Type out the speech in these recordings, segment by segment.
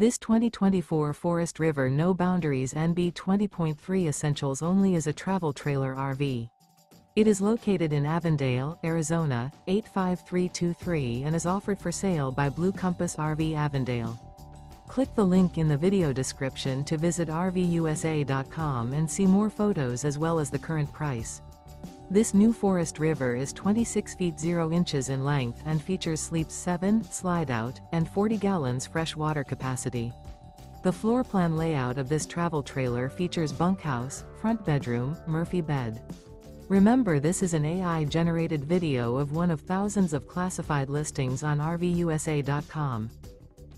This 2024 Forest River No Boundaries NB 20.3 Essentials only is a travel trailer RV. It is located in Avondale, Arizona, 85323 and is offered for sale by Blue Compass RV Avondale. Click the link in the video description to visit RVUSA.com and see more photos as well as the current price. This new Forest River is 26 feet 0 inches in length and features sleeps 7, slide out, and 40 gallons fresh water capacity. The floor plan layout of this travel trailer features bunkhouse, front bedroom, Murphy bed. Remember this is an AI-generated video of one of thousands of classified listings on RVUSA.com.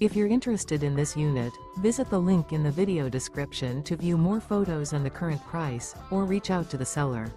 If you're interested in this unit, visit the link in the video description to view more photos and the current price, or reach out to the seller.